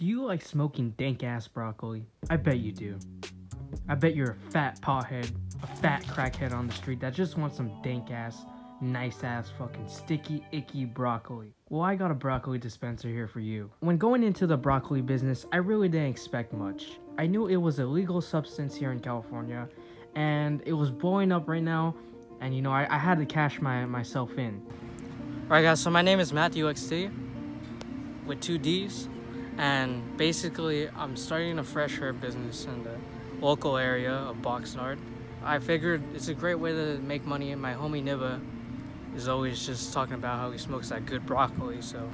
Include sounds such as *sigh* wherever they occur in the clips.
Do you like smoking dank ass broccoli? I bet you do. I bet you're a fat pothead, a fat crackhead on the street that just wants some dank ass, nice ass fucking sticky, icky broccoli. Well, I got a broccoli dispenser here for you. When going into the broccoli business, I really didn't expect much. I knew it was a legal substance here in California, and it was blowing up right now, and you know, I, I had to cash my myself in. Alright guys, so my name is Mathew XD with two D's and basically I'm starting a fresh herb business in the local area of Oxnard. I figured it's a great way to make money and my homie Nibba is always just talking about how he smokes that good broccoli so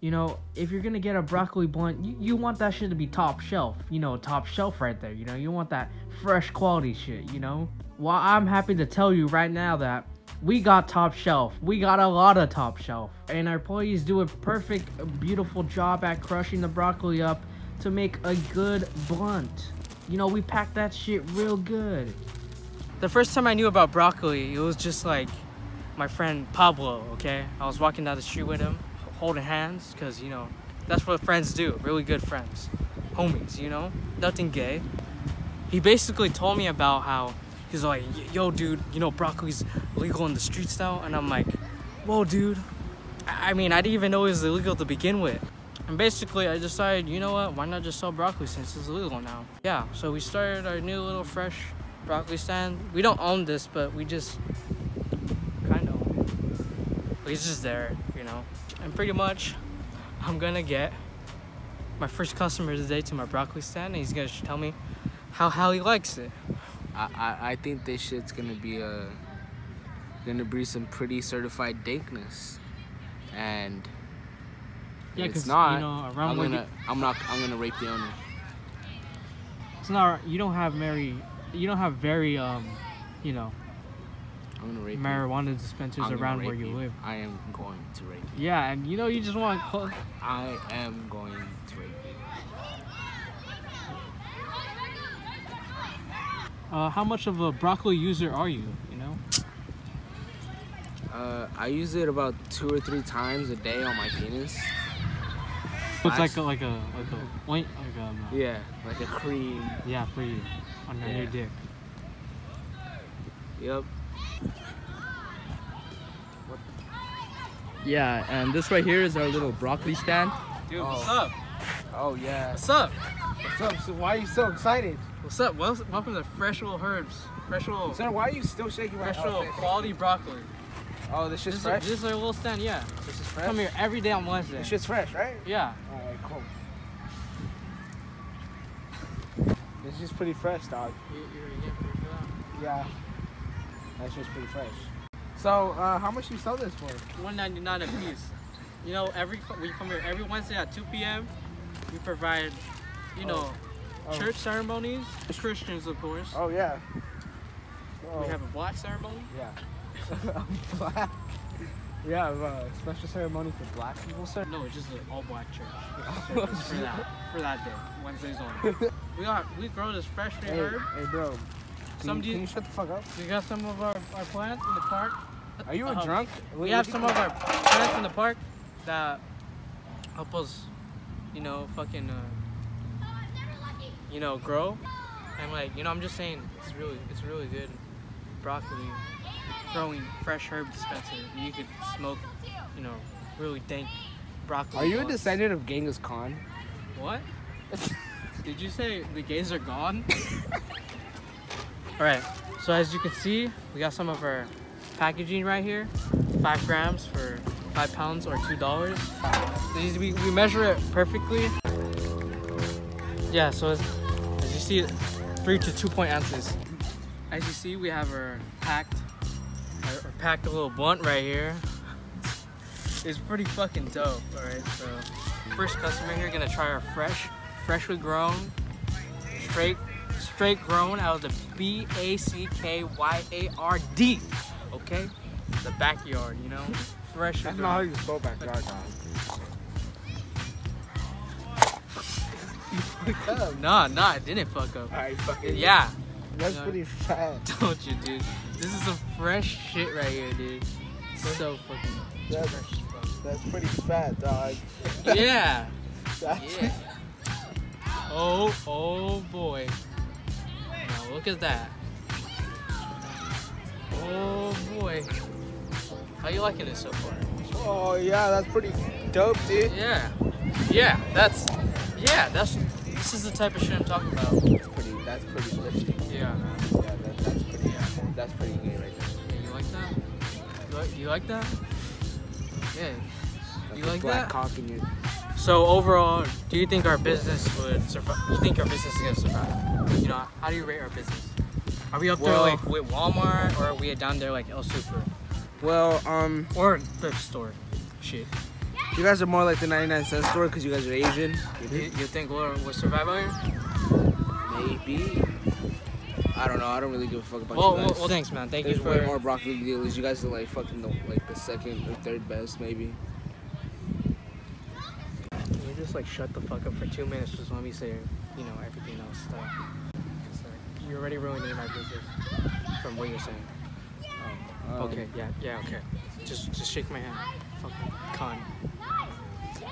You know, if you're gonna get a broccoli blunt, you, you want that shit to be top shelf. You know, top shelf right there. You know, you want that fresh quality shit, you know? Well, I'm happy to tell you right now that we got top shelf. We got a lot of top shelf. And our employees do a perfect, beautiful job at crushing the broccoli up to make a good blunt. You know, we pack that shit real good. The first time I knew about broccoli, it was just like my friend Pablo, okay? I was walking down the street with him, holding hands, because, you know, that's what friends do. Really good friends. Homies, you know? Nothing gay. He basically told me about how he's like, yo, dude, you know, broccoli's legal in the streets now? And I'm like, whoa, dude. I mean, I didn't even know it was illegal to begin with. And basically, I decided, you know what, why not just sell broccoli since it's illegal now? Yeah, so we started our new little fresh broccoli stand. We don't own this, but we just kind of, it's just there, you know? And pretty much, I'm gonna get my first customer today to my broccoli stand, and he's gonna tell me how, how he likes it. I, I, I think this shit's gonna be a gonna be some pretty certified dankness, and Yeah, it's not. you know, around I'm gonna I'm not I'm gonna rape the owner. It's not, you don't have very, you don't have very, um, you know, I'm gonna rape you. marijuana dispensers I'm around where rape you live. I am going to rape you. Yeah, and you know, you just want close. I am going to rape you. Uh, how much of a broccoli user are you? You know. Uh, I use it about two or three times a day on my penis. It's like a like a like a point like um, uh, Yeah, like a cream. yeah for you on your Yeah. dick. Yep. Yeah, and this right here is our little broccoli stand. Dude, Oh. what's up? Oh yeah. What's up? What's up? So why are you so excited? What's up? Wel- Welcome to Fresh Little Herbs. Fresh Little, Sir, why are you still shaking my fresh little quality broccoli. Oh, this This shit's is, fresh. this is our little stand, yeah. This is fresh. Come here every day on Wednesday. This shit's fresh, right? Yeah. Alright, cool. This is pretty fresh, dog. Yeah. That's just pretty fresh. So, uh, how much you sell this for? One ninety nine a piece. You know, every we come here every Wednesday at two p.m. We provide, you know, Oh. church ceremonies. Christians, of course. Oh yeah. We have a black ceremony. yeah. *laughs* black. We have a special ceremony for black people, sir. No, it's just an all black church. Service *laughs* for that for that day, Wednesdays only. *laughs* We got we grow this fresh Hey, herb. hey, bro. Can, Some you, you- you shut the fuck up? We got some of our, our plants in the park. Are you a Uh, drunk? We have some of our plants in the park that help us, you know, fucking, uh, you know, grow. And like, you know, I'm just saying, it's really, it's really good. Broccoli, growing fresh herb dispenser. You could smoke, you know, really dank broccoli. Are you a descendant of Genghis Khan? What? *laughs* Did you say the gays are gone? *laughs* All right. So as you can see, we got some of our packaging right here. Five grams for five pounds or two dollars. These we, we measure it perfectly. Yeah. So you see, three to two point ounces. As you see, we have our packed, our, our packed little blunt right here. It's pretty fucking dope. All right. So first customer here gonna try our fresh, freshly grown, straight, straight grown out of the B A C K Y A R D. Okay, the backyard, you know, fresh. That's not how you spell backyard, dog. You fucked up. Nah, nah, I didn't fuck up. Alright, fucking. Yeah, That's No. pretty fat. *laughs* don't you, dude? This is some fresh shit right here, dude. So fucking That's, fresh. that's pretty fat, dog. *laughs* Yeah, yeah. Oh, oh boy. Now look at that. Oh boy. How you liking it so far? Oh yeah, that's pretty dope, dude. Yeah. Yeah, that's yeah, that's this is the type of shit I'm talking about. That's pretty. That's pretty lifting. Yeah, man. Yeah, that, that's pretty. Yeah, that's pretty gay right there. Yeah, you like that? You like you like that? Yeah. That's You like black that? cock in your. So overall, do you think our business would survive? You think our business is gonna survive? You know, how do you rate our business? Are we up Well- there like with Walmart, or are we down there like El Super Well, um, or thrift store? Shit. You guys are more like the 99 cent store because you guys are Asian. You, you think we'll, we'll survive out here? Maybe. I don't know. I don't really give a fuck about Well, you guys. well, thanks, man. Thank you There's for. way more broccoli dealers. You guys are like fucking the, like the second or third best, maybe. Can you just like shut the fuck up for two minutes? Just let me say, you know, everything else stuff. like, You're already ruining my business from what you're saying. Um, Okay, yeah, yeah, okay. Just just shake my hand. Fucking con.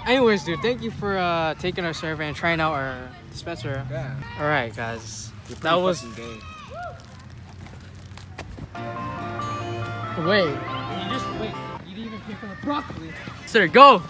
Anyways, dude, thank you for uh, taking our survey and trying out our dispenser. Yeah. All right, guys. You're That was- fucking gay. Wait. You just wait. You didn't even pay for the broccoli. Sir, go.